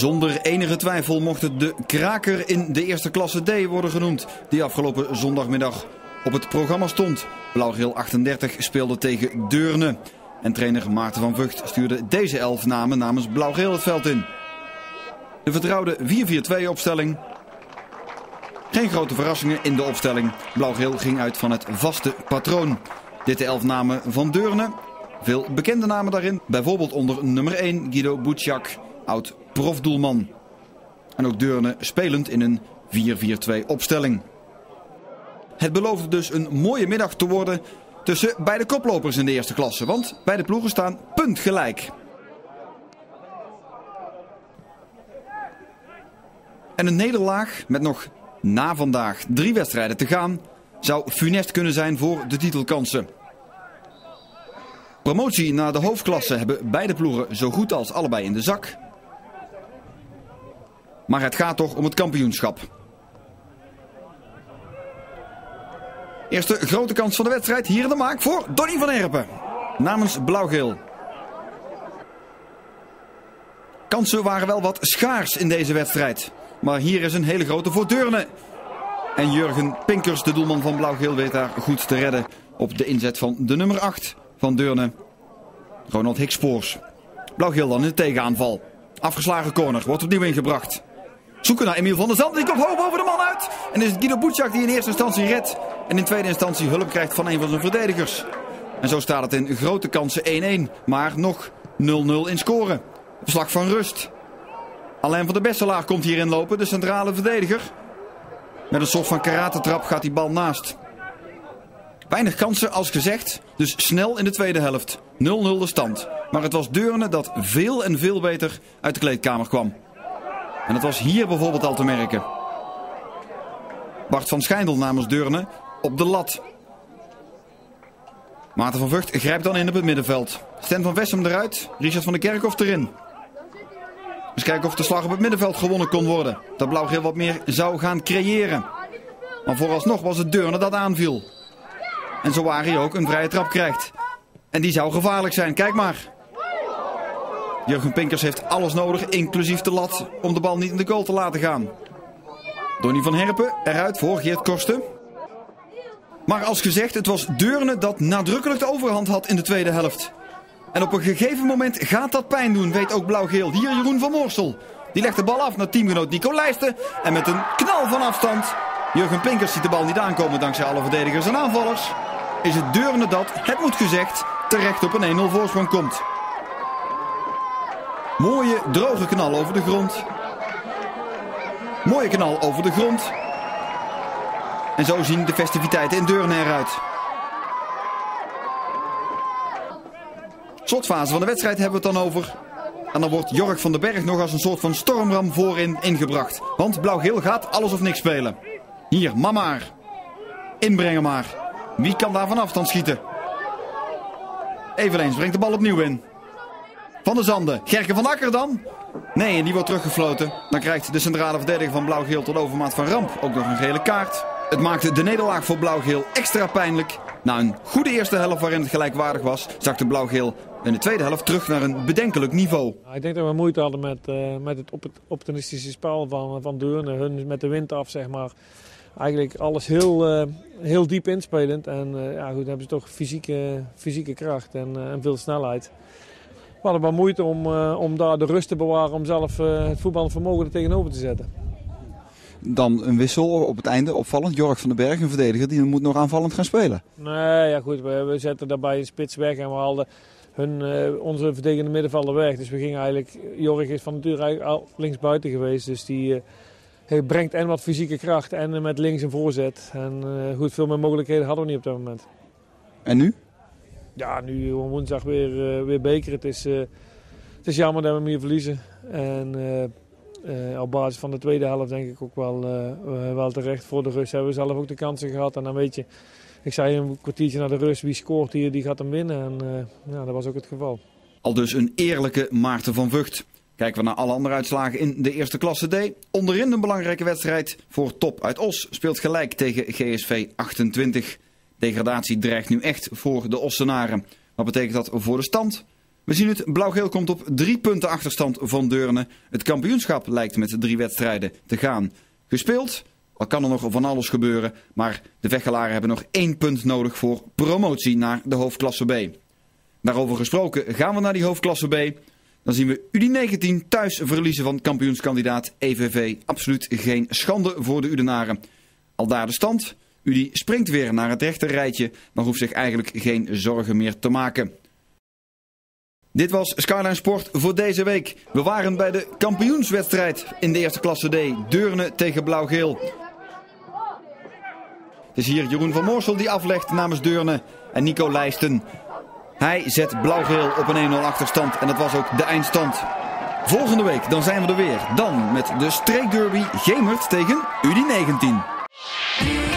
Zonder enige twijfel mocht het de kraker in de eerste klasse D worden genoemd. Die afgelopen zondagmiddag op het programma stond. Blauw-geel 38 speelde tegen Deurne. En trainer Maarten van Vught stuurde deze elf namen namens Blauw-geel het veld in. De vertrouwde 4-4-2 opstelling. Geen grote verrassingen in de opstelling. Blauw-geel ging uit van het vaste patroon. Dit de elf namen van Deurne. Veel bekende namen daarin. Bijvoorbeeld onder nummer 1 Guido Bucjak, oud profdoelman. En ook Deurne spelend in een 4-4-2 opstelling. Het beloofde dus een mooie middag te worden tussen beide koplopers in de eerste klasse. Want beide ploegen staan puntgelijk. En een nederlaag met nog na vandaag drie wedstrijden te gaan zou funest kunnen zijn voor de titelkansen. Promotie naar de hoofdklasse hebben beide ploegen zo goed als allebei in de zak. Maar het gaat toch om het kampioenschap. Eerste grote kans van de wedstrijd. Hier in de maak voor Donny van Herpen. Namens Blauw-Geel. Kansen waren wel wat schaars in deze wedstrijd. Maar hier is een hele grote voor Deurne. En Jurgen Pinkers, de doelman van Blauw-Geel, weet daar goed te redden. Op de inzet van de nummer 8 van Deurne. Ronald Hickspoors. Blauw-Geel dan in de tegenaanval. Afgeslagen corner, wordt opnieuw ingebracht. Zoeken naar Emiel van der Zand. Die komt hoog boven de man uit. En is Guido Boetjak die in eerste instantie redt. En in tweede instantie hulp krijgt van een van zijn verdedigers. En zo staat het in grote kansen 1-1. Maar nog 0-0 in scoren. Verslag van rust. Alleen van de Besselaar komt hierin lopen. De centrale verdediger. Met een soort van karatentrap gaat die bal naast. Weinig kansen als gezegd. Dus snel in de tweede helft. 0-0 de stand. Maar het was Deurne dat veel en veel beter uit de kleedkamer kwam. En dat was hier bijvoorbeeld al te merken. Bart van Schijndel namens Deurne op de lat. Maarten van Vught grijpt dan in op het middenveld. Sten van Vessem eruit, Richard van der Kerkhof erin. Eens kijken of de slag op het middenveld gewonnen kon worden. Dat Blauw-Geel wat meer zou gaan creëren. Maar vooralsnog was het Deurne dat aanviel. En zo waar hij ook een vrije trap krijgt. En die zou gevaarlijk zijn, kijk maar. Jurgen Pinkers heeft alles nodig, inclusief de lat, om de bal niet in de goal te laten gaan. Donny van Herpen eruit voor Geert Korsten. Maar als gezegd, het was Deurne dat nadrukkelijk de overhand had in de tweede helft. En op een gegeven moment gaat dat pijn doen, weet ook Blauw-Geel. Hier Jeroen van Moorsel. Die legt de bal af naar teamgenoot Nico Leijsten. En met een knal van afstand. Jurgen Pinkers ziet de bal niet aankomen dankzij alle verdedigers en aanvallers. Is het Deurne dat, het moet gezegd, terecht op een 1-0 voorsprong komt. Mooie droge knal over de grond. Mooie knal over de grond. En zo zien de festiviteiten in Deurne eruit. Slotfase van de wedstrijd hebben we het dan over. En dan wordt Jorg van den Berg nog als een soort van stormram voorin ingebracht. Want Blauw-Geel gaat alles of niks spelen. Hier, maar. Inbrengen maar. Wie kan daar van afstand schieten? Eveneens brengt de bal opnieuw in. Van de Zanden. Gerke van Akker dan? Nee, en die wordt teruggefloten. Dan krijgt de centrale verdediger van Blauw-Geel tot overmaat van ramp ook nog een gele kaart. Het maakte de nederlaag voor Blauw-Geel extra pijnlijk. Na een goede eerste helft waarin het gelijkwaardig was, zakte Blauw-Geel in de tweede helft terug naar een bedenkelijk niveau. Ik denk dat we moeite hadden met, uh, met het op optimistische spel van, van Deurne. Hun met de wind af, zeg maar. Eigenlijk alles heel, uh, heel diep inspelend. En ja, goed, hebben ze toch fysieke, fysieke kracht en, en veel snelheid. We hadden wel moeite om, om daar de rust te bewaren om zelf het voetbalvermogen er tegenover te zetten. Dan een wissel op het einde, opvallend. Jorg van den Berg, een verdediger, die moet nog aanvallend gaan spelen. Nee, ja goed, we, we zetten daarbij een spits weg en we haalden hun, uh, onze verdedigende middenvelder weg. Dus we gingen eigenlijk, Jorg is van nature eigenlijk al linksbuiten geweest. Dus die uh, brengt en wat fysieke kracht en met links een voorzet. En goed, veel meer mogelijkheden hadden we niet op dat moment. En nu? Ja, nu woensdag weer, weer beker. Het is, het is jammer dat we hier verliezen. En uh, op basis van de tweede helft denk ik ook wel, uh, wel terecht. Voor de rust hebben we zelf ook de kansen gehad. En dan weet je, ik zei een kwartiertje naar de rust, wie scoort hier, die gaat hem winnen. En ja, dat was ook het geval. Al dus een eerlijke Maarten van Vught. Kijken we naar alle andere uitslagen in de eerste klasse D. Onderin een belangrijke wedstrijd voor Top uit Os. Speelt gelijk tegen GSV 28. Degradatie dreigt nu echt voor de Ossenaren. Wat betekent dat voor de stand? We zien het, Blauw-Geel komt op drie punten achterstand van Deurne. Het kampioenschap lijkt met drie wedstrijden te gaan. Gespeeld, al kan er nog van alles gebeuren, maar de Vechelaren hebben nog één punt nodig voor promotie naar de hoofdklasse B. Daarover gesproken gaan we naar die hoofdklasse B. Dan zien we UD19 thuis verliezen van kampioenskandidaat EVV. Absoluut geen schande voor de Udenaren. Al daar de stand. UDI springt weer naar het rechte rijtje, maar hoeft zich eigenlijk geen zorgen meer te maken. Dit was Skyline Sport voor deze week. We waren bij de kampioenswedstrijd in de eerste klasse D. Deurne tegen Blauw-Geel. Het is hier Jeroen van Moorsel die aflegt namens Deurne en Nico Lijsten. Hij zet Blauw-Geel op een 1-0 achterstand en dat was ook de eindstand. Volgende week dan zijn we er weer. Dan met de streekderby Gemert tegen UD19.